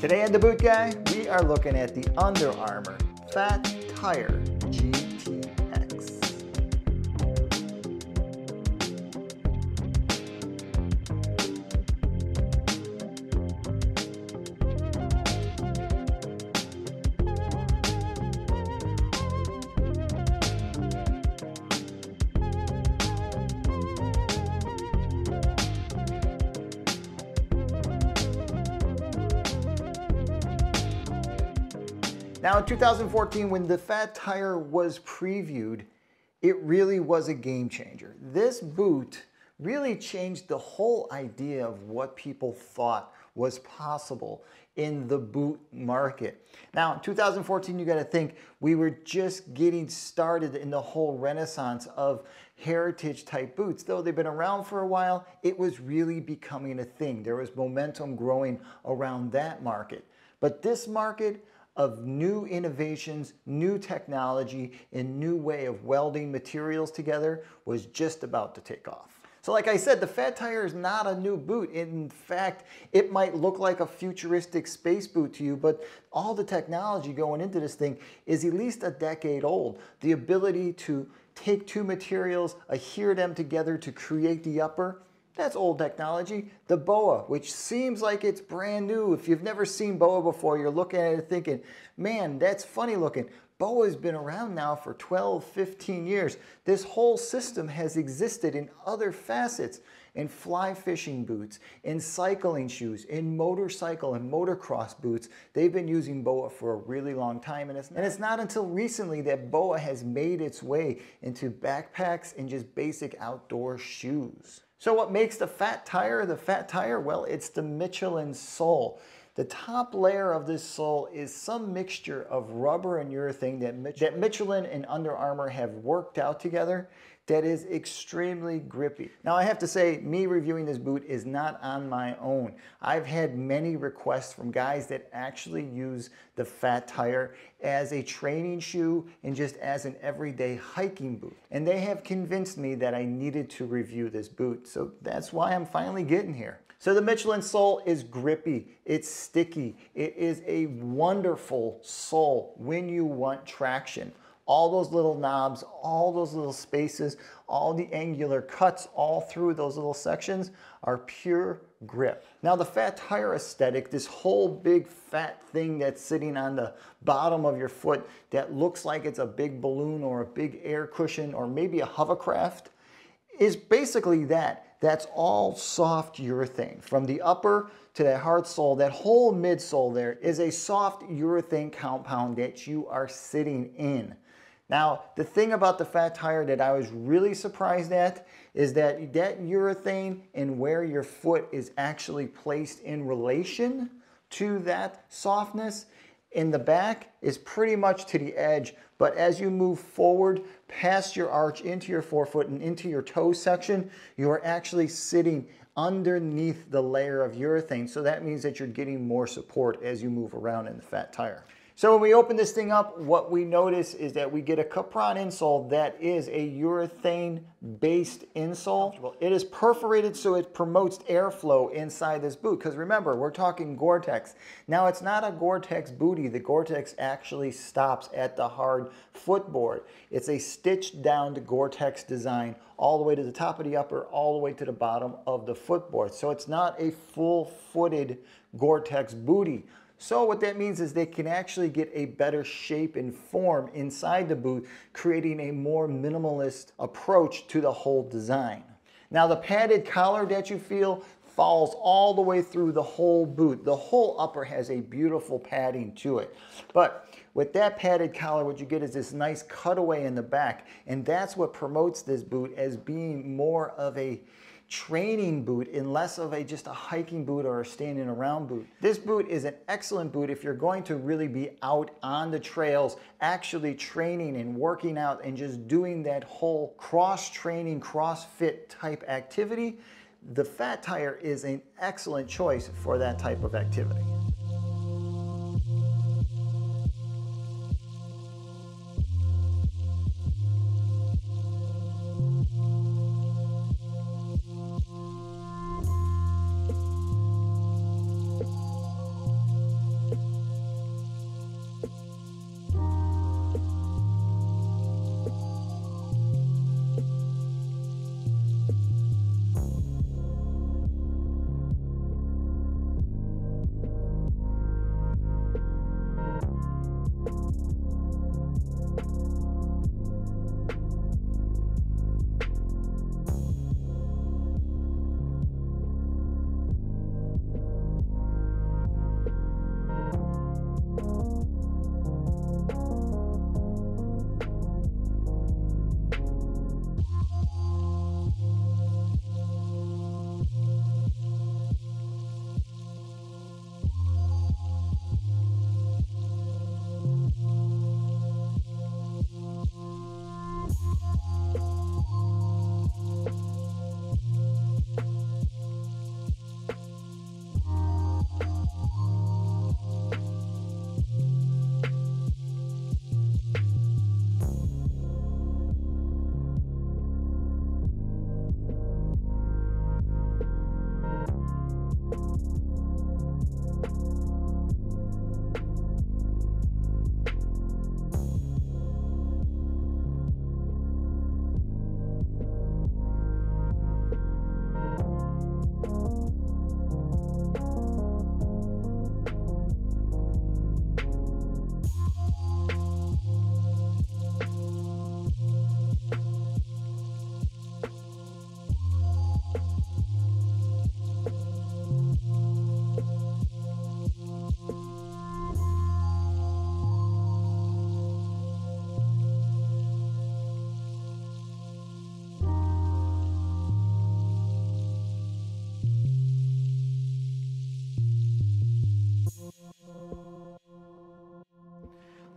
Today on The Boot Guy, we are looking at the Under Armour Fat Tire Now, in 2014, when the Fat Tire was previewed, it really was a game changer. This boot really changed the whole idea of what people thought was possible in the boot market. Now, in 2014, you got to think we were just getting started in the whole renaissance of heritage type boots. Though they've been around for a while, it was really becoming a thing. There was momentum growing around that market. But this market, of new innovations, new technology, and new way of welding materials together was just about to take off. So like I said, the Fat Tire is not a new boot. In fact, it might look like a futuristic space boot to you, but all the technology going into this thing is at least a decade old. The ability to take two materials, adhere them together to create the upper, that's old technology. The BOA, which seems like it's brand new. If you've never seen BOA before, you're looking at it thinking, man, that's funny looking. BOA's been around now for 12, 15 years. This whole system has existed in other facets in fly fishing boots, in cycling shoes, in motorcycle and motocross boots. They've been using BOA for a really long time and it's, and it's not until recently that BOA has made its way into backpacks and just basic outdoor shoes. So what makes the fat tire the fat tire? Well, it's the Michelin sole. The top layer of this sole is some mixture of rubber and urethane that, that Michelin and Under Armour have worked out together that is extremely grippy. Now I have to say, me reviewing this boot is not on my own. I've had many requests from guys that actually use the Fat Tire as a training shoe and just as an everyday hiking boot. And they have convinced me that I needed to review this boot. So that's why I'm finally getting here. So the Michelin sole is grippy, it's sticky, it is a wonderful sole when you want traction all those little knobs, all those little spaces, all the angular cuts all through those little sections are pure grip. Now the fat tire aesthetic, this whole big fat thing that's sitting on the bottom of your foot that looks like it's a big balloon or a big air cushion or maybe a hovercraft, is basically that. That's all soft urethane. From the upper to that hard sole, that whole midsole there is a soft urethane compound that you are sitting in. Now, the thing about the fat tire that I was really surprised at is that that urethane and where your foot is actually placed in relation to that softness in the back is pretty much to the edge. But as you move forward past your arch into your forefoot and into your toe section, you are actually sitting underneath the layer of urethane. So that means that you're getting more support as you move around in the fat tire. So when we open this thing up, what we notice is that we get a Capron insole that is a urethane-based insole. It is perforated so it promotes airflow inside this boot. Because remember, we're talking Gore-Tex. Now it's not a Gore-Tex booty. The Gore-Tex actually stops at the hard footboard. It's a stitched down to Gore-Tex design all the way to the top of the upper, all the way to the bottom of the footboard. So it's not a full-footed Gore-Tex booty. So what that means is they can actually get a better shape and form inside the boot, creating a more minimalist approach to the whole design. Now the padded collar that you feel falls all the way through the whole boot. The whole upper has a beautiful padding to it. But with that padded collar, what you get is this nice cutaway in the back. And that's what promotes this boot as being more of a training boot in less of a just a hiking boot or a standing around boot. This boot is an excellent boot if you're going to really be out on the trails, actually training and working out and just doing that whole cross training, crossfit type activity. The Fat Tire is an excellent choice for that type of activity.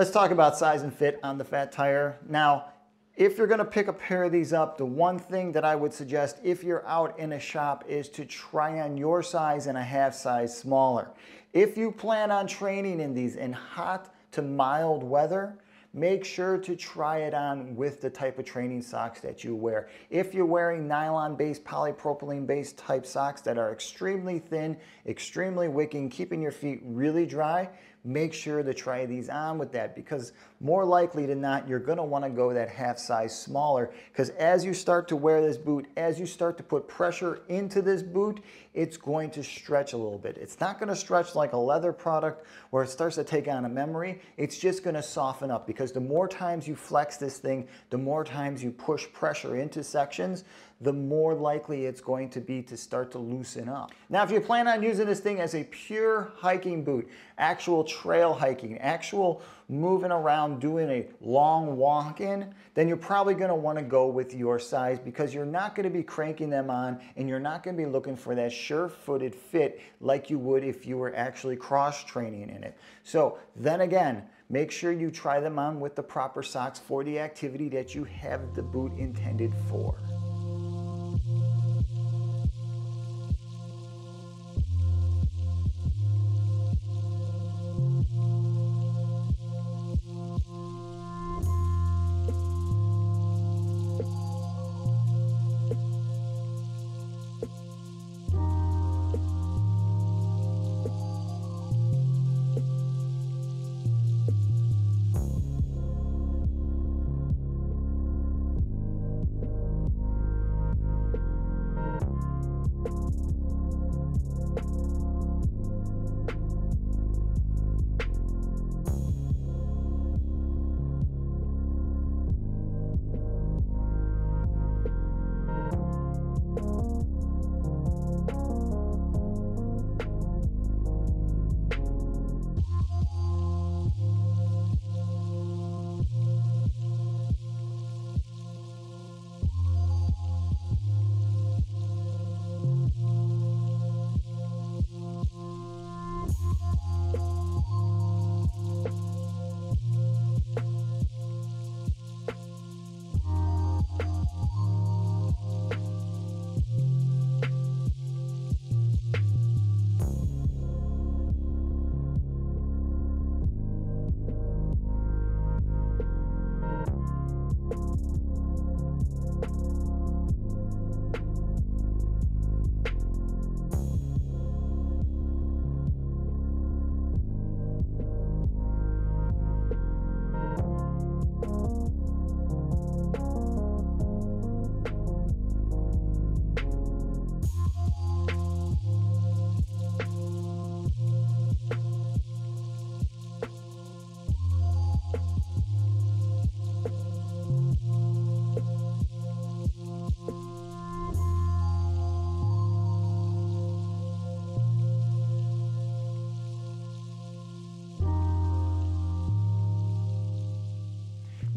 Let's talk about size and fit on the fat tire. Now, if you're gonna pick a pair of these up, the one thing that I would suggest if you're out in a shop is to try on your size and a half size smaller. If you plan on training in these in hot to mild weather, make sure to try it on with the type of training socks that you wear. If you're wearing nylon-based, polypropylene-based type socks that are extremely thin, extremely wicking, keeping your feet really dry, make sure to try these on with that because more likely than not, you're gonna wanna go that half size smaller because as you start to wear this boot, as you start to put pressure into this boot, it's going to stretch a little bit. It's not gonna stretch like a leather product where it starts to take on a memory. It's just gonna soften up because the more times you flex this thing, the more times you push pressure into sections, the more likely it's going to be to start to loosen up. Now, if you plan on using this thing as a pure hiking boot, actual trail hiking, actual moving around doing a long walk in, then you're probably gonna wanna go with your size because you're not gonna be cranking them on and you're not gonna be looking for that sure-footed fit like you would if you were actually cross training in it. So then again, make sure you try them on with the proper socks for the activity that you have the boot intended for.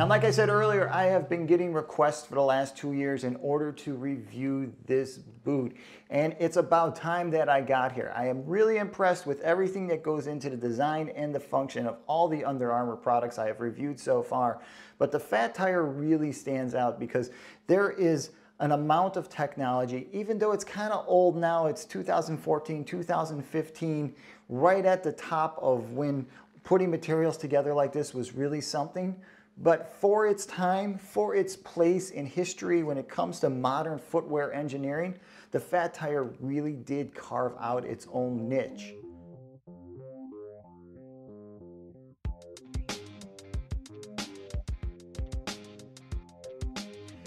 Now, like I said earlier, I have been getting requests for the last two years in order to review this boot. And it's about time that I got here. I am really impressed with everything that goes into the design and the function of all the Under Armour products I have reviewed so far. But the Fat Tire really stands out because there is an amount of technology, even though it's kind of old now, it's 2014, 2015, right at the top of when putting materials together like this was really something. But for its time, for its place in history when it comes to modern footwear engineering, the Fat Tire really did carve out its own niche.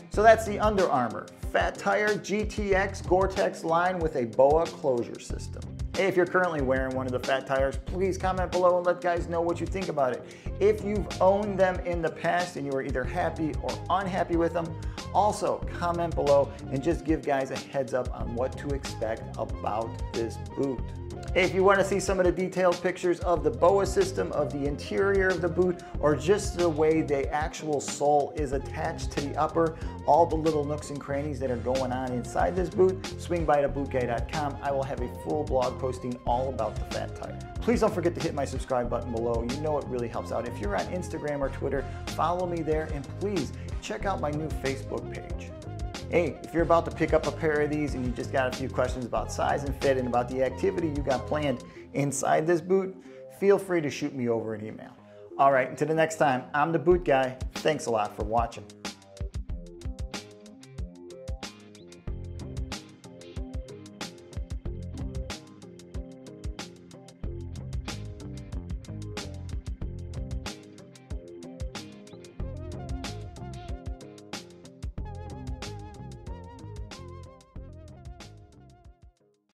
So that's the Under Armour Fat Tire GTX Gore-Tex line with a BOA closure system. If you're currently wearing one of the Fat Tires, please comment below and let guys know what you think about it. If you've owned them in the past and you are either happy or unhappy with them, also comment below and just give guys a heads up on what to expect about this boot. If you want to see some of the detailed pictures of the BOA system, of the interior of the boot, or just the way the actual sole is attached to the upper, all the little nooks and crannies that are going on inside this boot, swing by to bootguy.com. I will have a full blog posting all about the Fat Tire. Please don't forget to hit my subscribe button below. You know it really helps out. If you're on Instagram or Twitter, follow me there and please check out my new Facebook page. Hey, if you're about to pick up a pair of these and you just got a few questions about size and fit and about the activity you got planned inside this boot, feel free to shoot me over an email. All right, until the next time, I'm the boot guy. Thanks a lot for watching.